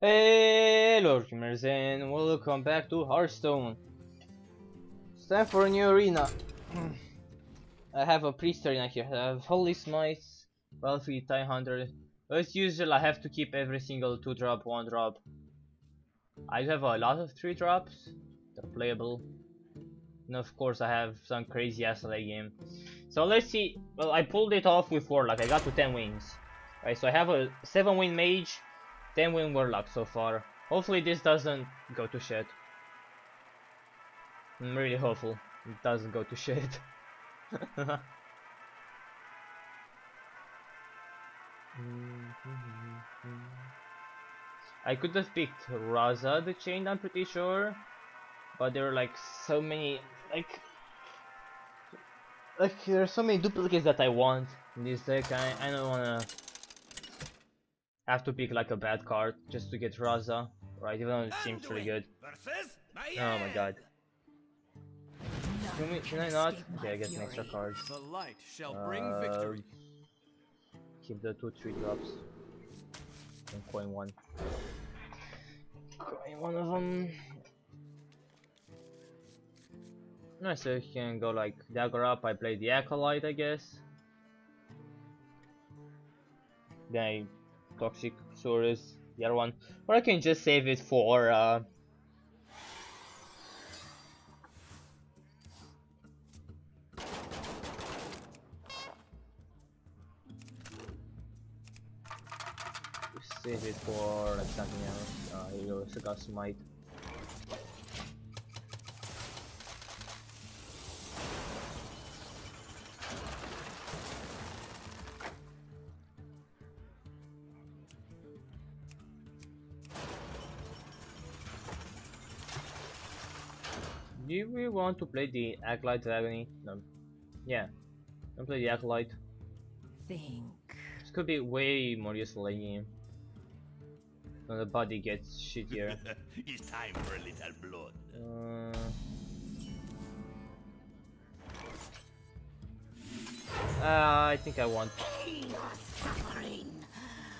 Hello gamers and welcome back to Hearthstone. It's time for a new arena. I have a priest arena here. I have Holy Smites, Wealthy Time Hunter. As usual I have to keep every single 2 drop, 1 drop. I have a lot of 3 drops. They're playable. And of course I have some crazy ass late game. So let's see. Well I pulled it off with Warlock. I got to 10 wins. Right, so I have a 7 win mage 10 win Warlock so far. Hopefully this doesn't go to shit. I'm really hopeful it doesn't go to shit. I could have picked Raza the chain, I'm pretty sure. But there are like so many like like there are so many duplicates that I want in this deck. I, I don't wanna have to pick like a bad card just to get Raza, right? Even though it seems really good. Oh my god. Can, we, can I not? Okay, I get an extra card. The light shall bring Uh, victory. Keep the two, three drops. And coin one. Coin one of them. Nice, so you can go like dagger up. I play the acolyte, I guess. Then I toxic Saurus, the other one, or I can just save it for uh, save it for like something else. Uh, got smite. Want to play the Acolyte Dragon? No. Yeah. Don't play the Acolyte. Think. This could be way more useful late game. When the body gets shittier. it's time for a little blood. Uh, uh, I think I want. Pain or suffering.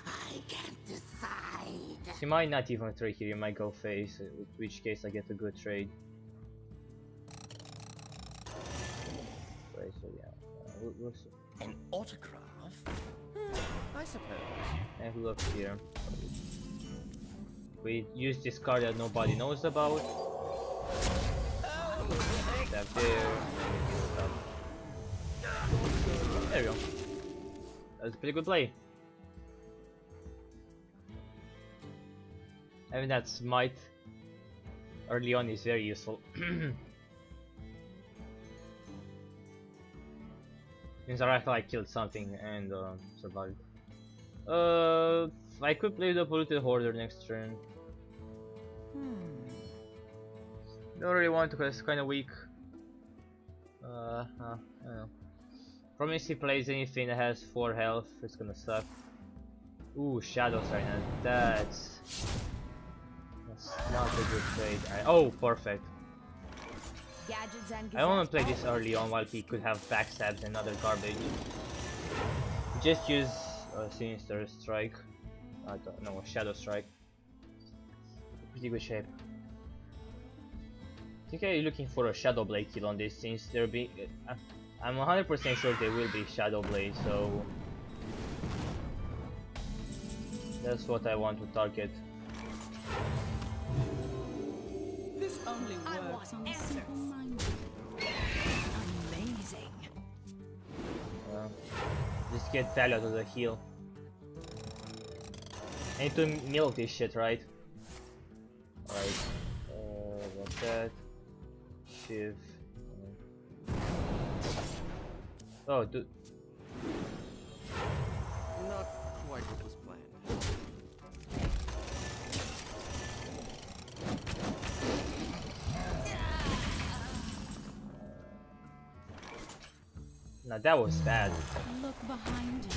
I can't decide. He might not even trade here. He might go face. In which case, I get a good trade. See. An autograph? Hmm, I suppose. And who here? We use this card that nobody knows about. Oh, Step there. There we go. That's a pretty good play. Having that smite early on is very useful. Means I like killed something and uh, survived. Uh, I could play the polluted hoarder next turn. Hmm. Don't really want to because it's kind of weak. Uh, uh, I don't know. Promise he plays anything that has 4 health, it's gonna suck. Ooh, Shadow Sign, that's... That's not a good trade. I, oh, perfect. I want to play this early on while he could have backstabs and other garbage. Just use a Sinister Strike. I don't know, a Shadow Strike. Pretty good shape. I think I'm looking for a Shadow Blade kill on this since there be. Uh, I'm 100% sure there will be Shadow Blade, so. That's what I want to target. This only I works want on answers. Amazing. Uh, just get Talia to the heal. I need to milk this shit, right? Alright. Uh, what's that? Shiv. Oh, dude. Not quite Now that was bad. Look behind you.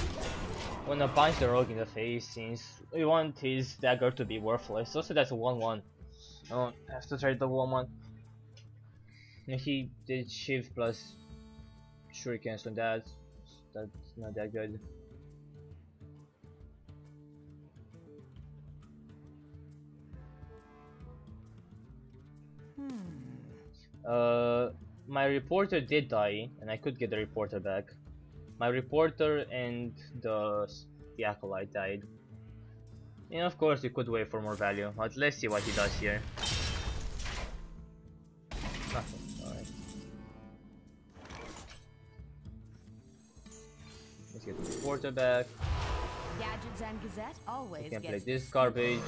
When I punch the rogue in the face, since we want his dagger to be worthless, also that's a 1-1. I don't have to trade the 1-1. And he did shift plus shuriken, so that, that's not that good. Hmm. Uh my reporter did die, and I could get the reporter back. My reporter and the the acolyte died. And of course, you could wait for more value, but let's see what he does here. Nothing. Alright. Let's get the reporter back. Gadgetzan Gazette always We can play this garbage.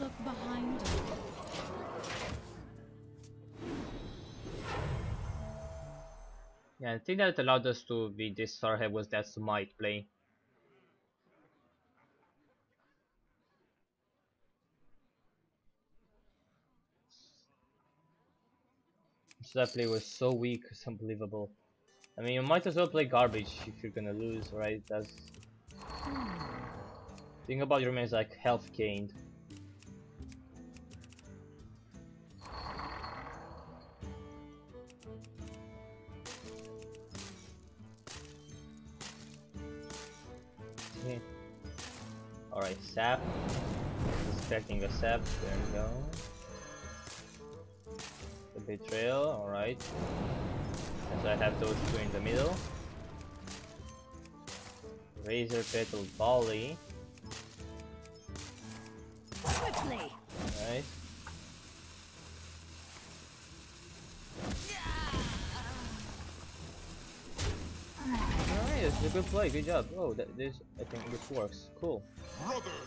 Look behind you. Yeah, the thing that allowed us to beat this far ahead was that Smite play. So that play was so weak, it's unbelievable. I mean, you might as well play garbage if you're gonna lose, right? That's... Think about your man like health gained. Alright, sap. Expecting a sap, there we go. The betrayal, alright. And so I have those two in the middle. Razor petal volley. Quickly. Alright. Alright, it's a good play, good job. Oh, that, this, I think this works. Cool. Brothers,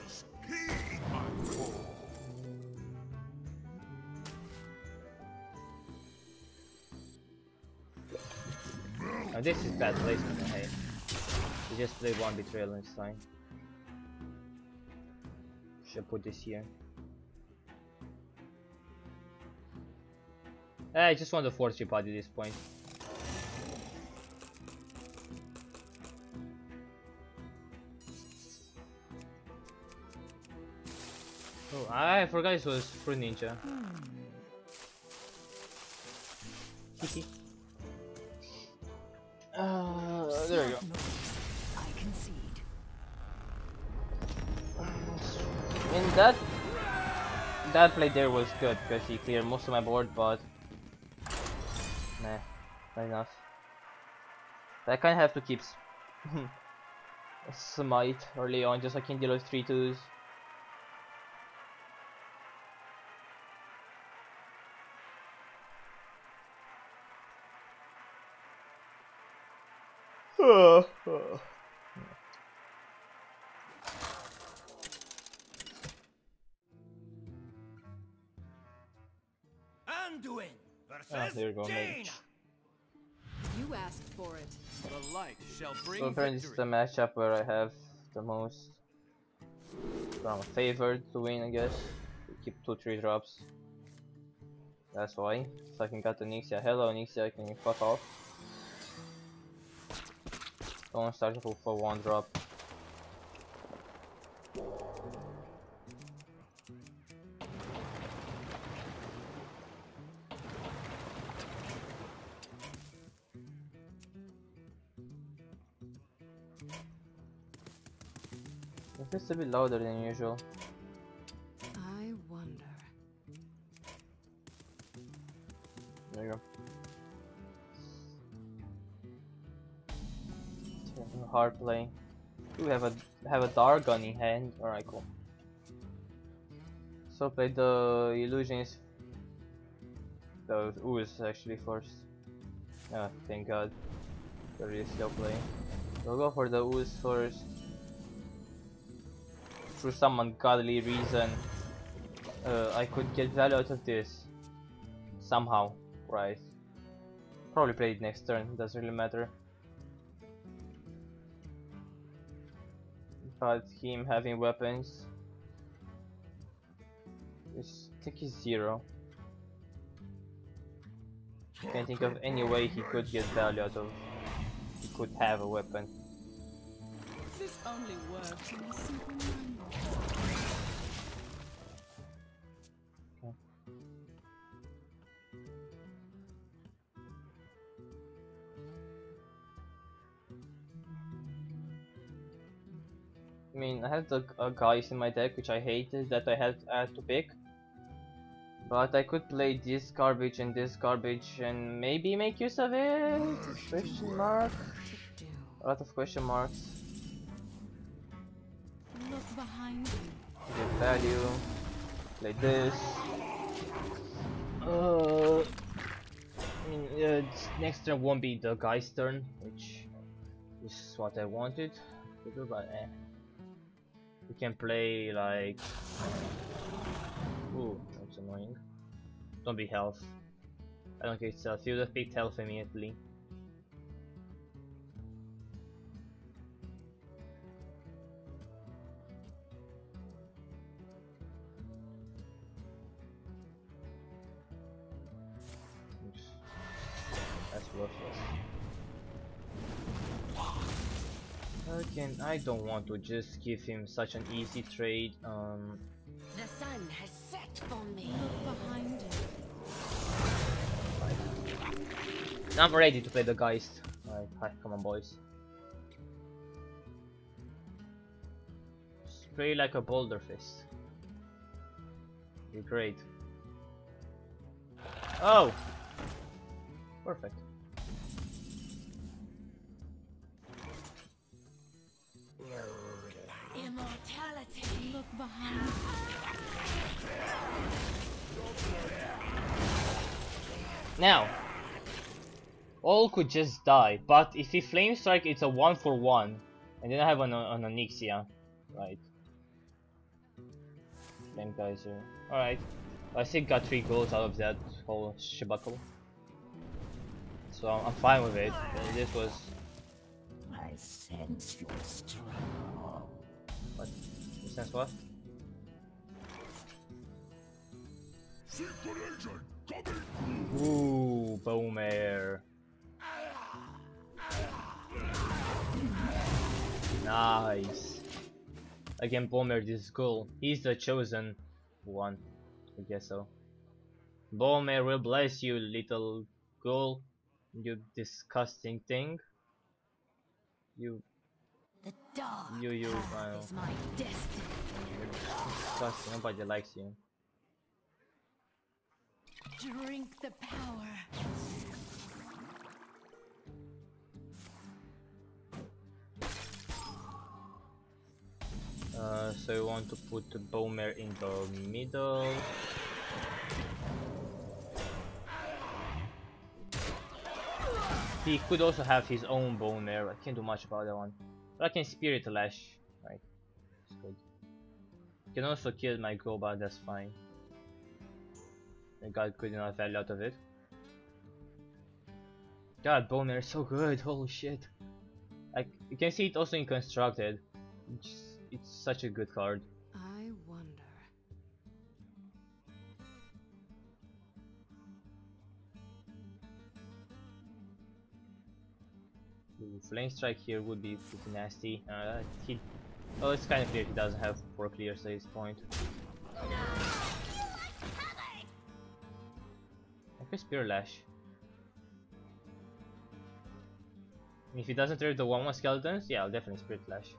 this is bad placement, hey. We just played one betrayal and fine. Should put this here. Eh, I just want the force chip at this point. Oh, I forgot it was Fruit Ninja. Uh, there we go. I concede. And that that play there was good because he cleared most of my board, but nah, not enough. I kind of have to keep smite early on, just so I can deal with three twos. So this is the victory. matchup where I have the most um, where I'm favored to win I guess. We keep two three drops. That's why. So I can get the Nixia. Hello Nixia, can you fuck off? Don't start for one drop. It has a bit louder than usual. I wonder. There you go. Hard play. We have a have a Dargon in hand? Alright, cool. So play the illusions. The ooze actually first. Ah, thank God. The really slow play. We'll go for the ooze first. For some ungodly reason, uh, I could get value out of this somehow, right? Probably play it next turn. Doesn't really matter. But him having weapons, is I think he's zero. Can't think of any way he could get value out of. He could have a weapon. This only works in a simple. I mean, I had the uh, guys in my deck which I hated that I had, I had to pick. But I could play this garbage and this garbage and maybe make use of it? Question mark? A lot of question marks. Look behind you. Get value. Play this. Uh, I mean, uh, next turn won't be the guy's turn, which is what I wanted to do, but eh. We can play like. Ooh, that's annoying. Don't be health. I don't get stealth. You just picked health immediately. Worthless. Again, I don't want to just give him such an easy trade. Um, The sun has set for me. Look behind you. I'm ready to play the Geist. Alright, hi, come on boys. Spray like a boulder fist. You're great. Oh! Perfect. Immortality. Look behind. Now, all could just die, but if he flame strike, it's a one for one, and then I have an an Onyxia, right? Flame geyser. All right, I still got three goals out of that whole shibuckle, so I'm, I'm fine with it. Uh, This was I sense your strength. What? In sense what? Ooh, Bonemare. Nice. Again, Bonemare this goal. He's the chosen one. I guess so. Bonemare will bless you, little ghoul. You disgusting thing. You, You- you, uh, is my destiny. you're disgusting. Nobody likes you. Drink the power. Uh, so you want to put the Bonemare in the middle. He could also have his own Bonemare. I can't do much about that one. But I can Spirit Lash. Right. That's good. Can also kill my Goba, that's fine. I got good enough value out of it. God, Bonemare is so good, holy shit. Like, you can see it also in Constructed. It's, it's such a good card. Flame Strike here would be pretty nasty. Uh, he, oh, it's kind of clear he doesn't have 4 clears at this point. Okay, Spirit Lash. If he doesn't trade the 1-1 skeletons, yeah, I'll definitely Spirit Lash.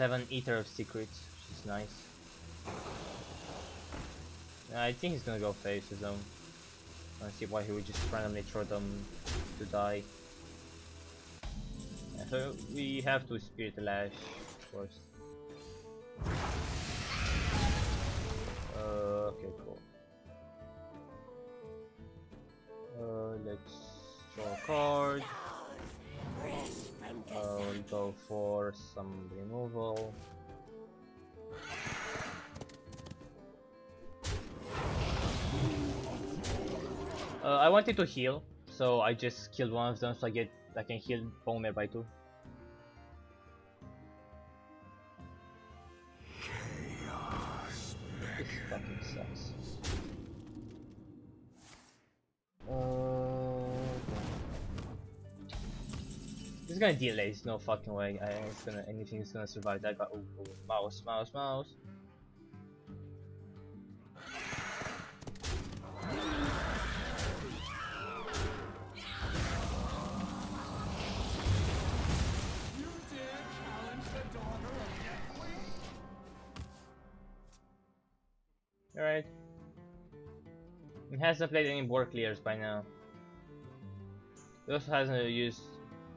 7 Eater of Secrets, which is nice. I think he's gonna go face his own. I don't see why he would just randomly throw them to die. Yeah, so we have to Spirit Lash, of course. Uh, okay, cool. Uh, let's draw a card. I'll go for some removal. Uh, I wanted to heal, so I just killed one of them so I get I can heal Bonemare by two. gonna delay. There's no fucking way. I, it's gonna anything is gonna survive that guy. Ooh, ooh. Mouse, mouse, mouse. Alright. He hasn't played any board clears by now. He also hasn't used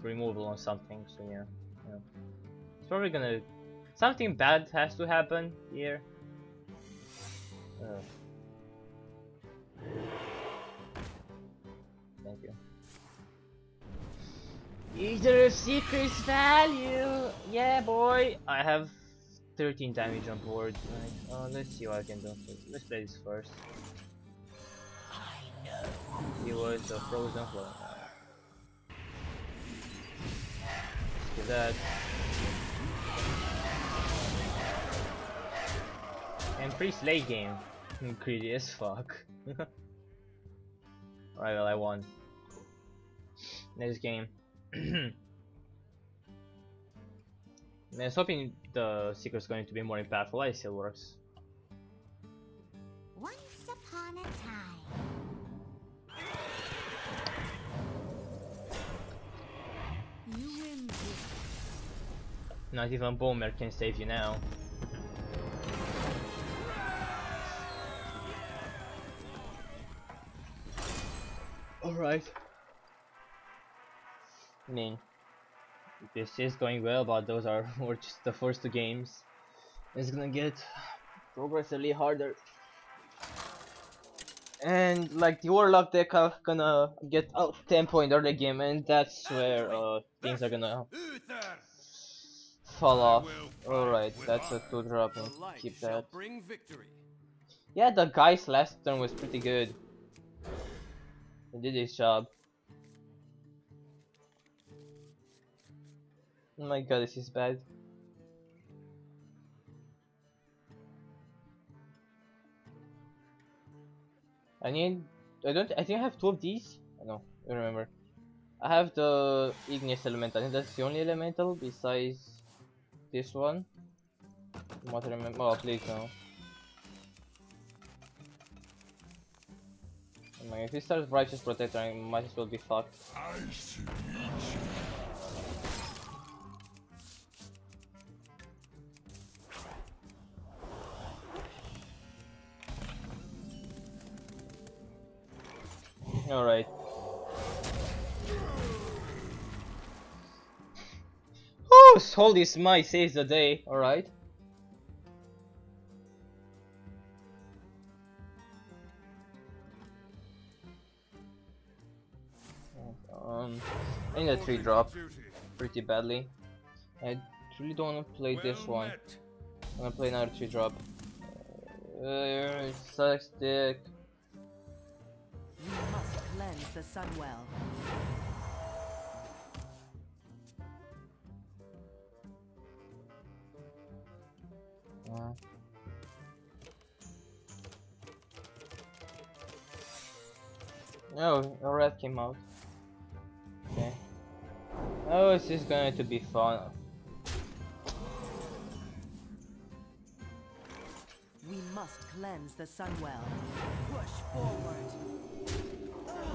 removal on something, so yeah. yeah. It's probably gonna... Something bad has to happen here. Uh. Thank you. Eater of Secrets value! Yeah boy! I have 13 damage on board. Right. Oh, let's see what I can do. Let's play this first. He was a frozen floor. That. And priest late game. Greedy as fuck. Alright, well I won. Next game. I was hoping the secret's going to be more impactful, it still works. Once upon a time. Not even Boomer can save you now. Alright. I mean, this is going well, but those are were just the first two games. It's gonna get progressively harder. And like the Warlock deck are gonna get out tempo in early game, and that's where uh, things are gonna fall off. Alright, that's a with two drop and keep that. Yeah, the guy's last turn was pretty good. He did his job. Oh my god, this is bad. I need. I don't. I think I have two of these. I. I don't remember. I have the igneous elemental. I think that's the only elemental besides this one. What I remember? Oh, please no. Oh my, if he starts Righteous Protector, I might as well be fucked. Alright. Oh, Holy Smite saves the day, alright. Um, I need a 3 drop pretty badly. I really don't want to play this one. met. I'm gonna play another 3 drop. Uh, sucks dick. Cleanse the Sunwell. Uh. Oh, a rat came out. Okay. Oh, this is going to be fun. We must cleanse the Sunwell. Push forward.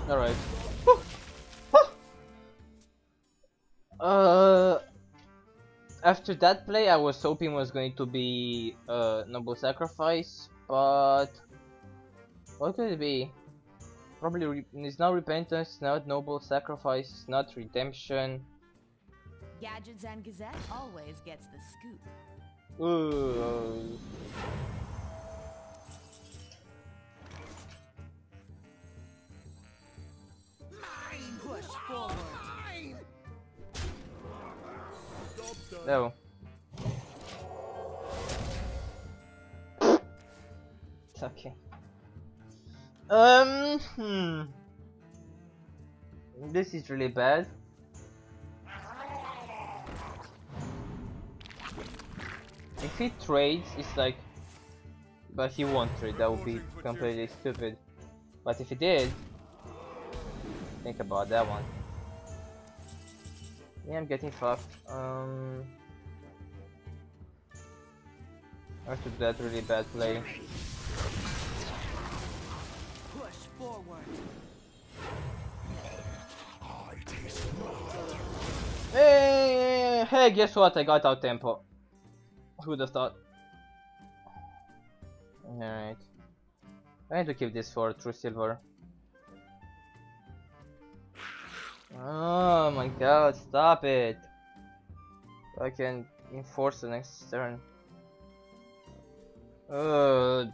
Alright. Whew. Whew. Uh, after that play, I was hoping was going to be uh, Noble Sacrifice, but what could it be? Probably re it's not Repentance, not Noble Sacrifice, not Redemption. Gadgetzan Gazette always gets the scoop. Ooh. Push forward. No. It's okay. Um, hmm. This is really bad. If he trades, it's like... But he won't trade, that would be completely stupid. But if he did... Think about that one. Yeah, I'm getting fucked. Um... I have to do that really bad play. Push forward. I taste blood. Hey, hey, guess what? I got out tempo. Who'd have thought? Alright. I need to keep this for true silver. Oh my god, stop it! I can enforce the next turn. Uh,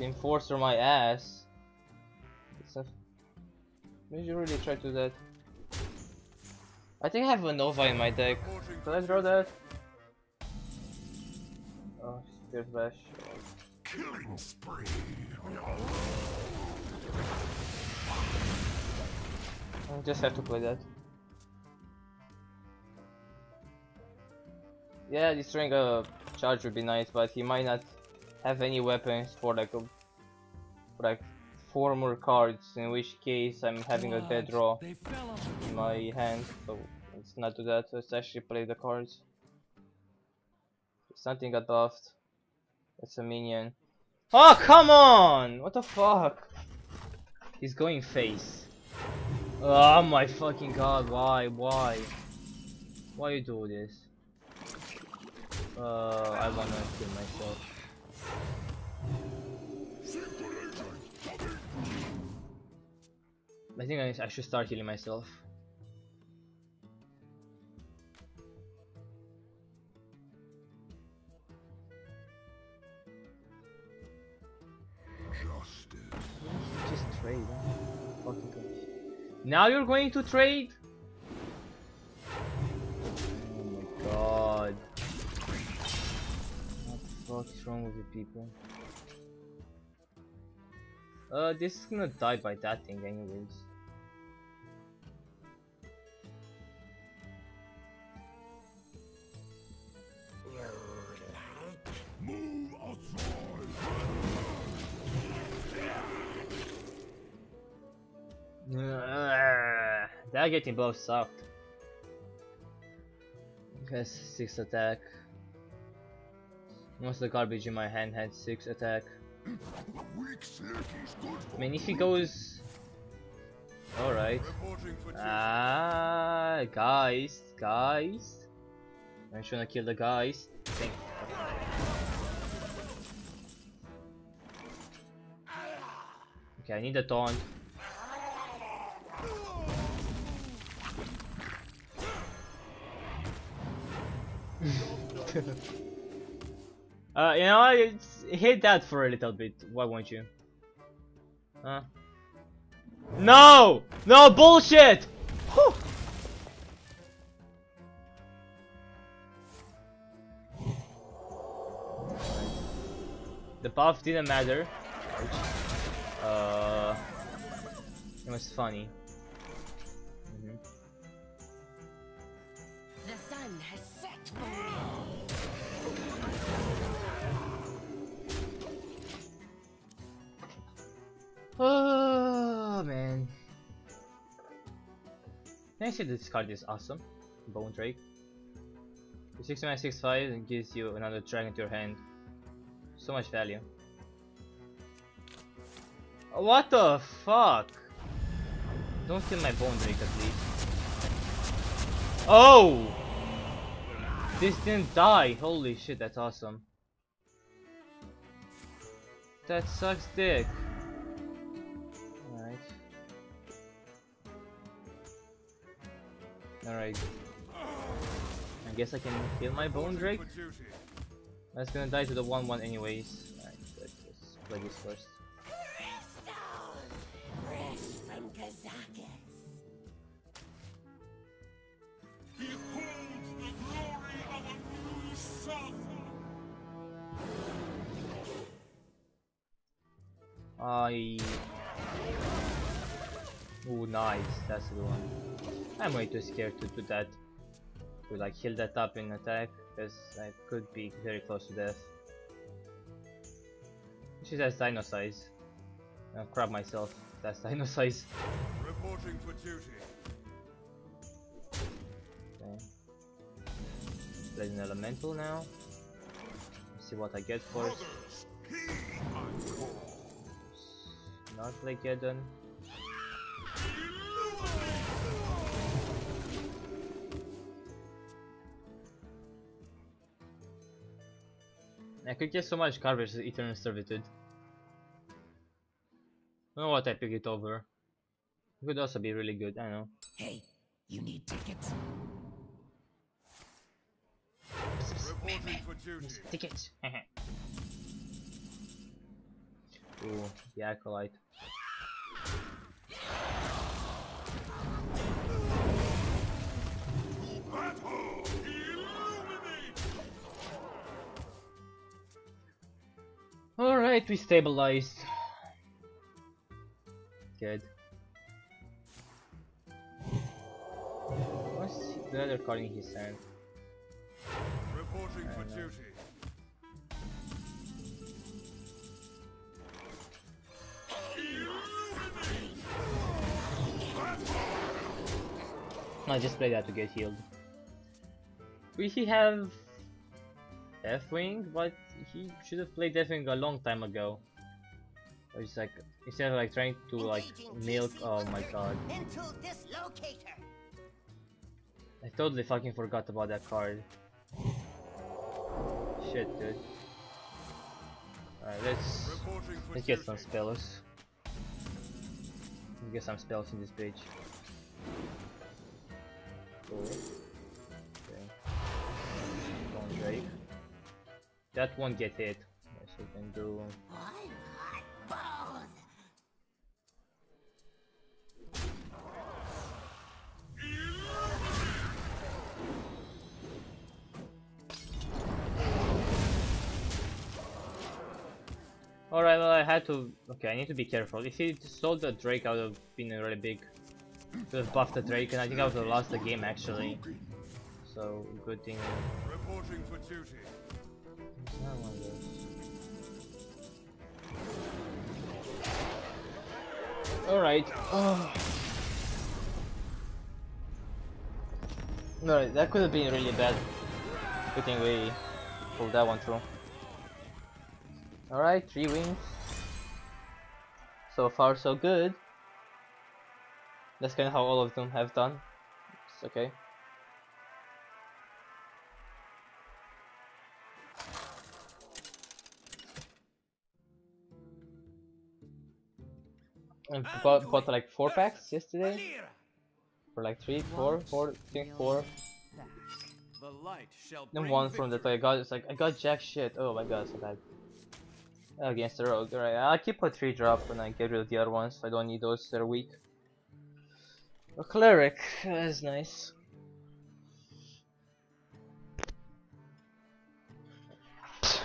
enforcer my ass. A... Did you really try to do that? I think I have a Nova in my deck. Can I draw that? Oh, Spears Bash. Killing spree. I just have to play that. Yeah, destroying a uh, charge would be nice, but he might not have any weapons for like a for like four more cards. In which case, I'm having a dead draw They fell on in my hand, so let's not do that. Let's actually play the cards. Something got buffed. It's a minion. Oh come on! What the fuck? He's going face. Oh my fucking god! Why? Why? Why you do this? Uh, I wanna kill myself. I think I, I should start healing myself. Justice. Just trade. Fucking gosh. Now you're going to trade? Oh my god. What the fuck is wrong with you people? Uh, this is gonna die by that thing anyways. Getting both sucked. Has 6 attack. Most of the garbage in my hand had 6 attack. I mean, if he goes. Alright. Ah, guys, guys. I'm trying to kill the guys. Thank Okay, I need a taunt. uh, you know, it's, hit that for a little bit. Why won't you? Huh? No! No bullshit! The buff didn't matter. Which, uh, it was funny. Say this card is awesome? Bone Drake. The 6965 and gives you another dragon to your hand. So much value. What the fuck? Don't kill my Bone Drake at least. Oh! This didn't die. Holy shit, that's awesome. That sucks dick. Alright. I guess I can kill my bone drake. That's gonna die to the 1 1 anyways. Alright, let's just play this first. I. Ooh, nice. That's the one. I'm way too scared to do that. To like heal that up in attack, because I could be very close to death. She has dino size. I'll crap myself. That's dino size. Reporting for duty. Okay. Play an elemental now. See what I get first. Not like I could get so much garbage as Eternal Servitude. don't know what I pick it over. It could also be really good, I know. Hey, you need tickets? Reporting. Tickets! Ooh, the acolyte. Alright, we stabilized. Good. What's the other card in his hand? Reporting for uh, duty. I just play that to get healed. We he have Deathwing, but he should have played Deathwing a long time ago. It's like instead of like trying to like milk. Oh my god! Into this locator. I totally fucking forgot about that card. Shit, dude. Alright, let's let's get some duty. spells. Let's get some spells in this bitch. Cool. Okay. Don't Drake. That won't get hit. Yes, we can do. Alright, well I had to. Okay, I need to be careful. If he sold the Drake, I would have been really big. Would have buffed the Drake, and I think I would have lost the game actually. So good thing. Reporting for duty. Of. Alright. Alright, that could have been really bad. Good thing we pulled that one through. Alright, three wins. So far so good. That's kinda how all of them have done. It's okay. I ah, bought, bought like four packs yesterday. For like three, four, four, I think four. The light shall Then one from the victory. I got it's like I got jack shit. Oh my god, so bad. Against the rogue, alright. I'll keep a three drop and I get rid of the other ones. I don't need those, they're weak. A cleric, that's nice.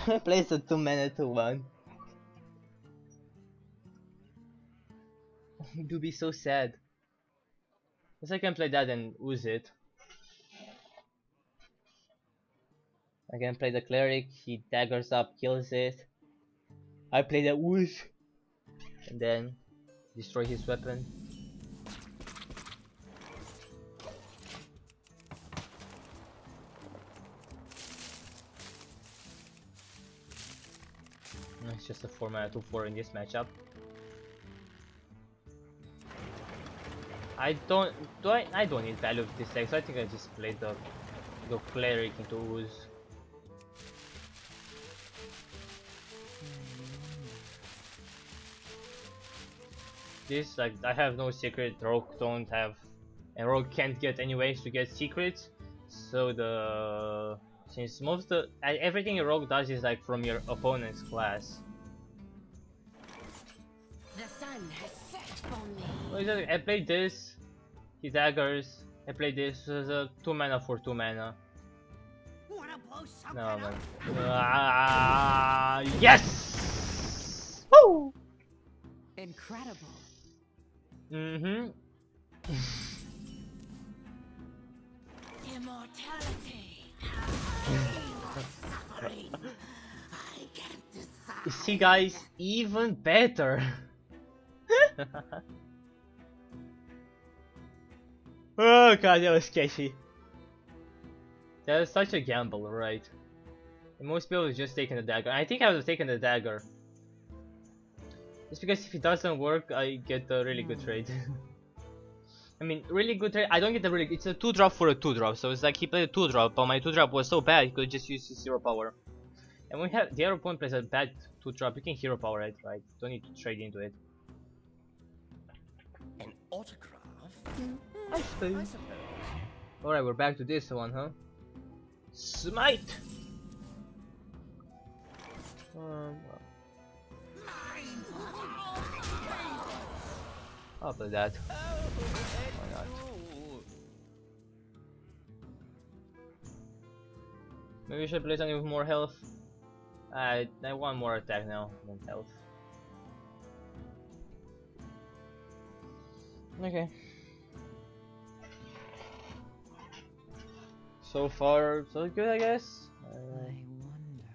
Plays a two mana to one. Do be so sad. Guess I can play that and ooze it. I can play the cleric, he daggers up, kills it. I play the ooze. And then destroy his weapon. It's just a 4 mana 2 4 in this matchup. I don't do I I don't need value of this deck, so I think I just play the the cleric into ooze. This like I have no secret, rogue don't have and rogue can't get any ways to get secrets. So the since most the uh, everything a rogue does is like from your opponent's class. The sun has set for me. I played this, he daggers. I played this as a two mana for two mana. Wanna blow something No man. Ah, yes! Woo! Incredible. Mm-hmm. Immortality. Suffering. I can't decide. You see guys, even better. oh god, that was sketchy. That was such a gamble, right? And most people have just taken the dagger. I think I would have taken the dagger. Just because if it doesn't work, I get a really good hmm. trade. I mean, really good trade. I don't get the really. It's a two drop for a two drop, so it's like he played a two drop, but my two drop was so bad he could just use his zero power. And we have the other opponent plays a bad two drop. You can hero power it, right? Don't need to trade into it. An autograph? Hmm. I suppose. Alright, we're back to this one, huh? Smite! Um, I'll play that. Why not? Maybe we should play something with more health. I I want more attack now than health. Okay. So far, so good, I guess. Uh, I wonder.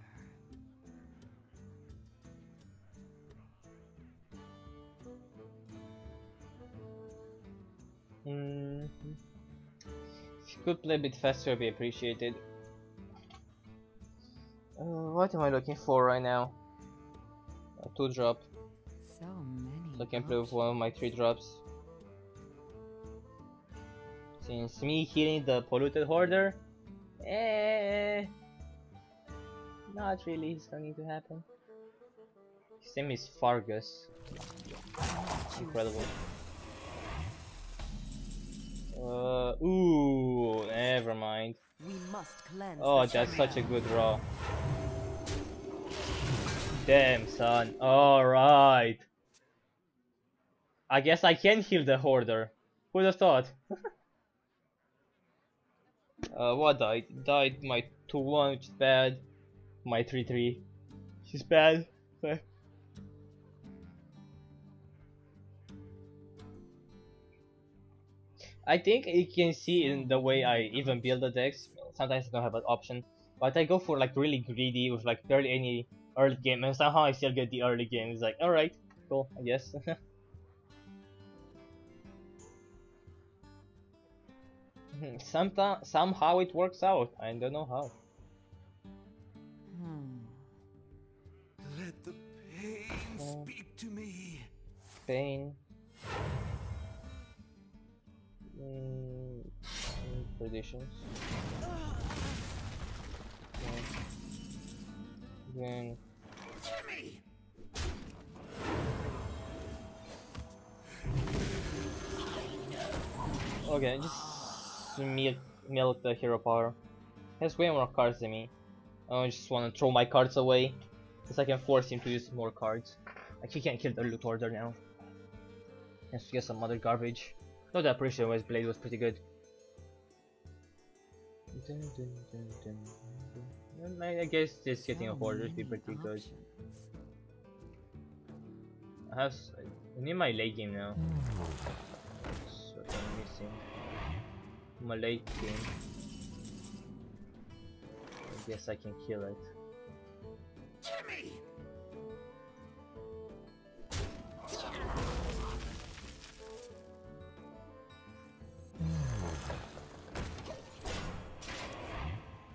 mhm. If you could play a bit faster, it'd be appreciated. Uh, what am I looking for right now? A two drop. So many. So I can play with one of my three drops. Since me healing the polluted hoarder, eh, not really is going to happen. His name is Fargus. Incredible. Uh, ooh, never mind. We must cleanse. Oh, that's such a good draw. Damn, son. Alright. I guess I can heal the hoarder. Who'd have thought? uh, what died? Died my 2-1, which is bad. My 3-3, which is bad. I think you can see in the way I even build the decks. Sometimes I don't have an option, but I go for like really greedy with like barely any early game, and somehow I still get the early game. It's like, all right, cool, I guess. Sometimes, somehow it works out. I don't know how. Hmm. Let the pain Oh. speak to me. Pain. Mm, predictions. Yeah. Then Jimmy! okay, just milk milk the hero power. He has way more cards than me. I just want to throw my cards away, because I can force him to use more cards. Like he can't kill the Loot Hoarder now. He has to get some other garbage. Though the appreciation West Blade was pretty good. I guess just getting a So hoarder would be pretty good. I have I need my late game now. What I'm missing. My late game. I guess I can kill it. Jimmy!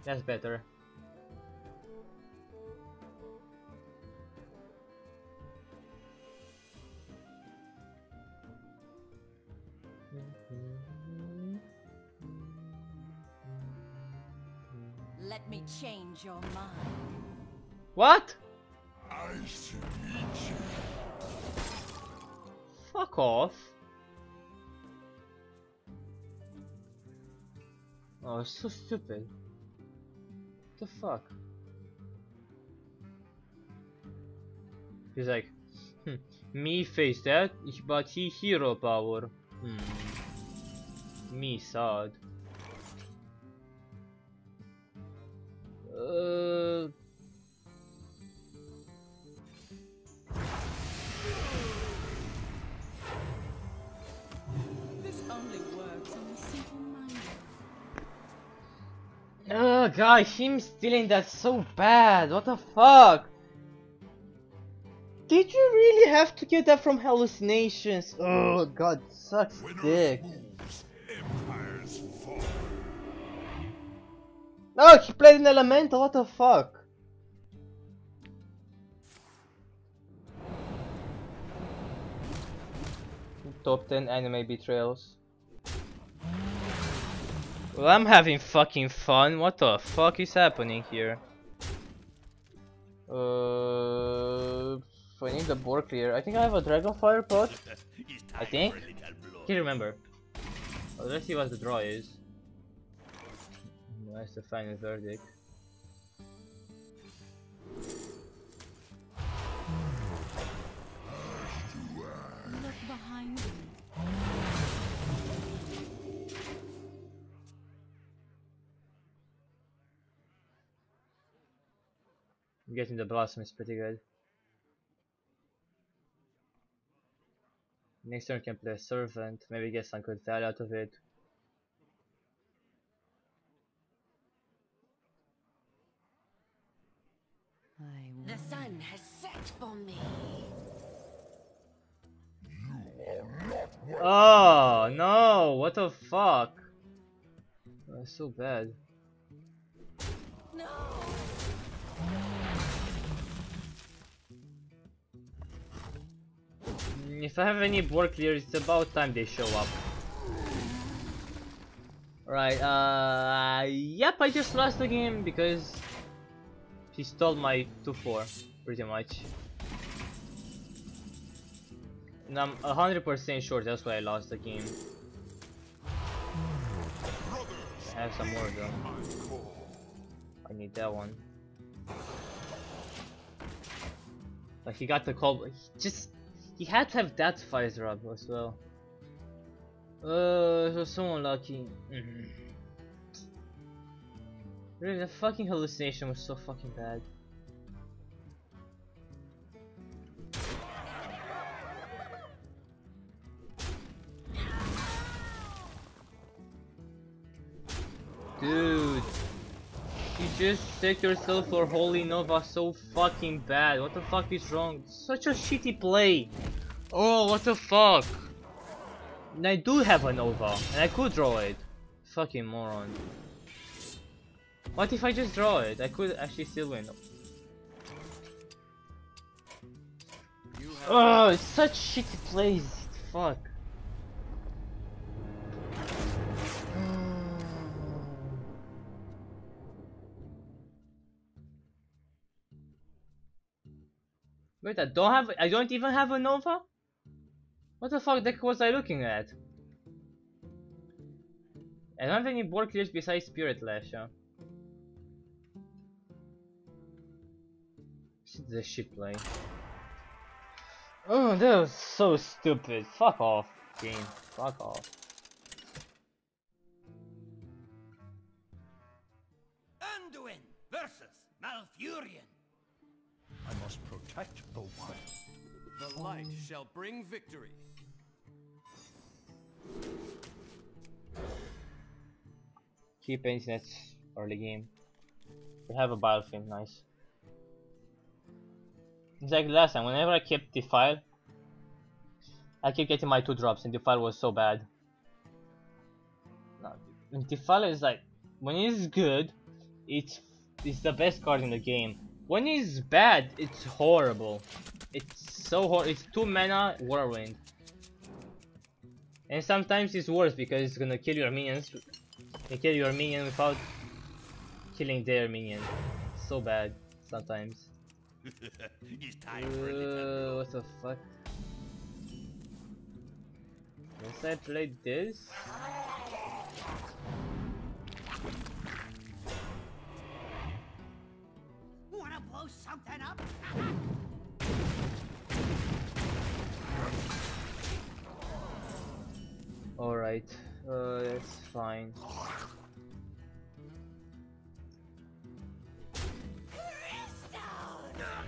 That's better. Change your mind. What? I should eat you. Fuck off. Oh, it's so stupid. What the fuck? He's like, hmm, me face that, but he hero power. Hmm. Me sad. Uh, This only works on the simple-minded. Oh god, him stealing that so bad. What the fuck? Did you really have to get that from hallucinations? Oh god, sucks Winners dick. No, he played an elemental. What the fuck? Top 10 anime betrayals. Well, I'm having fucking fun. What the fuck is happening here? Uh, I need the board clear. I think I have a Dragonfire pot. I think. Can't remember. Well, let's see what the draw is. That's the final verdict. Look behind you. Getting the blossom is pretty good. Next turn can play a servant, maybe get some good value out of it. I The sun has set for me. Oh no! What the fuck? That's so bad. No. Mm, If I have any board clears, it's about time they show up. Right, uh, yep, I just lost the game because he stole my 2-4, pretty much. And I'm 100% sure that's why I lost the game. I have some more though. I need that one. Like he got the call, he just he had to have that visor up as well. Uh, it was so unlucky. Mhm. Really, the fucking hallucination was so fucking bad. Just set yourself for Holy Nova so fucking bad. What the fuck is wrong? Such a shitty play. Oh, what the fuck? And I do have a Nova, and I could draw it. Fucking moron. What if I just draw it? I could actually still win. Oh, such shitty plays. Fuck. Wait, I don't have. I don't even have a Nova. What the fuck deck was I looking at? I don't have any board clears besides Spirit Lash. Huh? This is a shit play. Oh, that was so stupid. Fuck off, game. Fuck off. Anduin versus Malfurion. I must protect the wild. The light shall bring victory. Keep painting that early game. We have a biofilm, nice. It's like last time, whenever I kept Defile, I kept getting my two drops and Defile was so bad. No, Defile is like, when it's good, it's, it's the best card in the game. When it's bad, it's horrible. It's so hor it's 2 mana Whirlwind. And sometimes it's worse because it's gonna kill your minions you kill your minion without killing their minion. So bad sometimes. it's time for. Uh, what the fuck? Once I played this? Blow something up? Alright, uh, that's fine.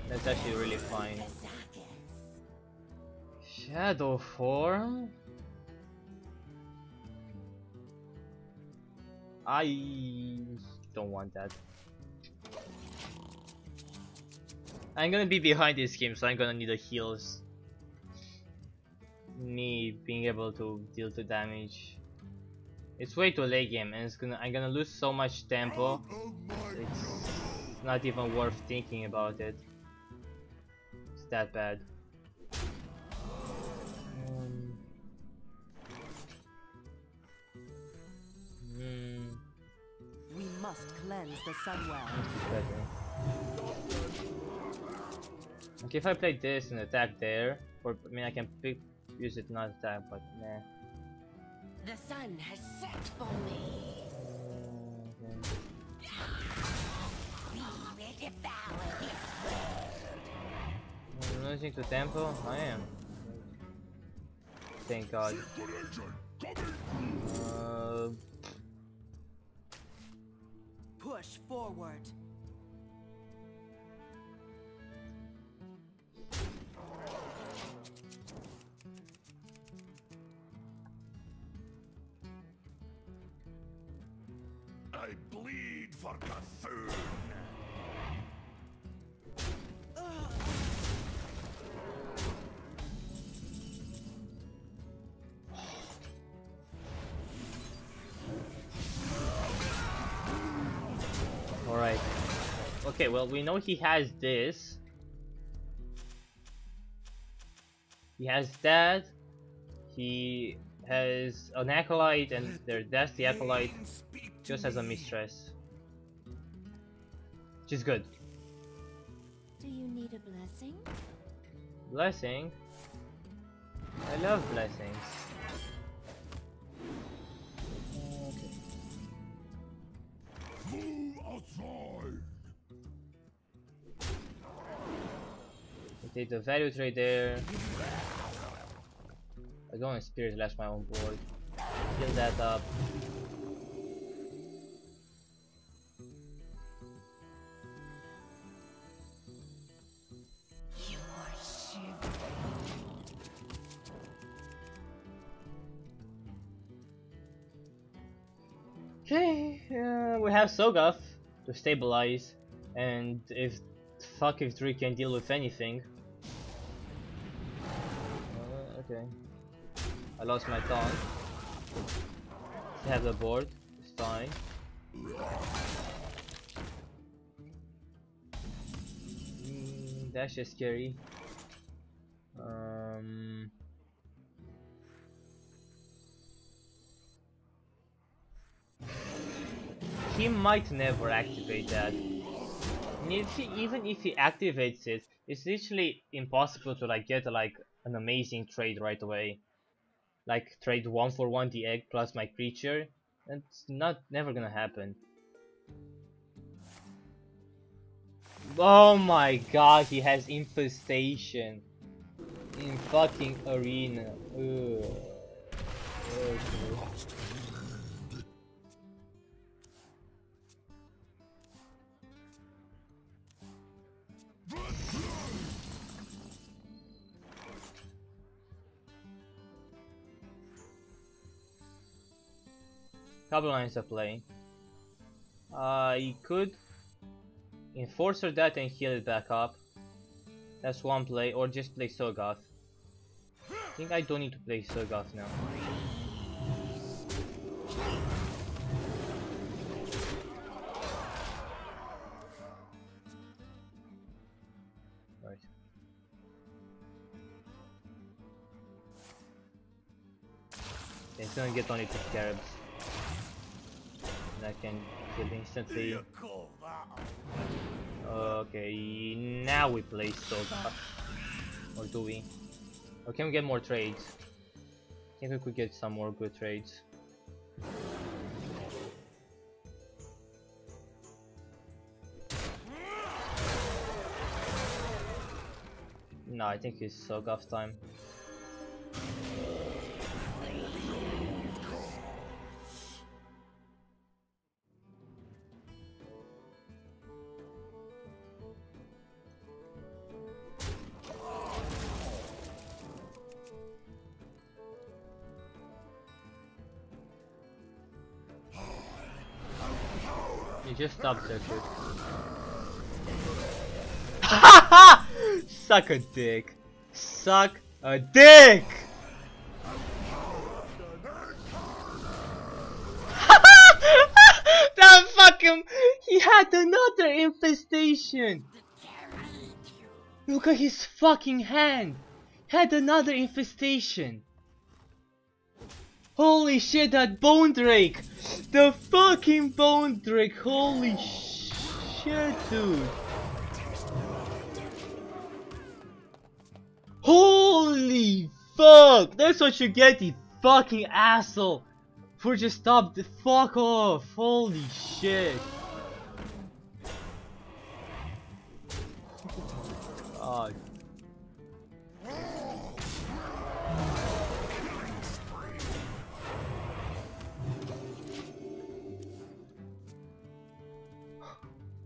That's actually really fine. Shadow form? I don't want that. I'm gonna be behind this game, so I'm gonna need the heals. Me being able to deal the damage. It's way too late game, and it's gonna I'm gonna lose so much tempo. It's not even worth thinking about it. It's that bad. Um, hmm, We must cleanse the Sunwell. This is better. Okay, if I play this and attack there, or I mean I can pick use it not attack, but nah. The sun has set for me. We will devour this I'm losing to tempo? I am. Thank god. Uh, Push forward. Okay, well, we know he has this. He has that. He has an acolyte, and there, that's the acolyte. Just has a mistress. Which is good. Do you need a blessing? Blessing. I love blessings. Move outside. The value trade there. I go on Spirit Lash my own board. Heal that up. Okay, uh, we have Soggoth to stabilize, and if fuck if Dree can deal with anything. Okay. I lost my tongue. Still have the board, it's fine. Mm, that's just scary. Um. he might never activate that. If he, even if he activates it, it's literally impossible to like get like an amazing trade right away. Like trade one for one the egg plus my creature. That's not never gonna happen. Oh my god, he has infestation in fucking arena. Ugh. Okay. Couple lines of play. You could enforcer that and heal it back up. That's one play, or just play Soggoth. I think I don't need to play Soggoth now. Right. It's gonna get only two scarabs. I can kill instantly. Okay, now we play Soga. Or do we? Or can we get more trades? I think we could get some more good trades. No, I think it's Soggoth time. Just there, dude. Suck a dick. Suck a dick! that fucking he had another infestation. Look at his fucking hand. Had another infestation. Holy shit, that bone drake! The fucking bone drake! Holy shit, dude! Holy fuck! That's what you get, you fucking asshole! For just stop the fuck off! Holy shit! God.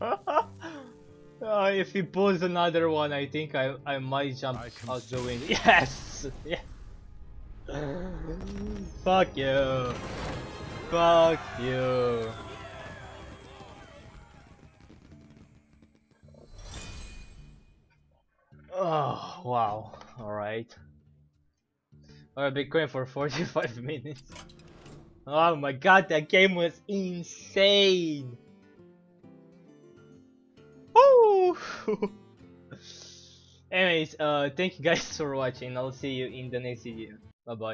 Uh, if he pulls another one, I think I I might jump I out the window. Yes, yeah. Fuck you. Fuck you. Oh wow! All right. I've been going for 45 minutes. Oh my god, that game was insane! Woo! Anyways, uh, thank you guys for watching. I'll see you in the next video. Bye bye.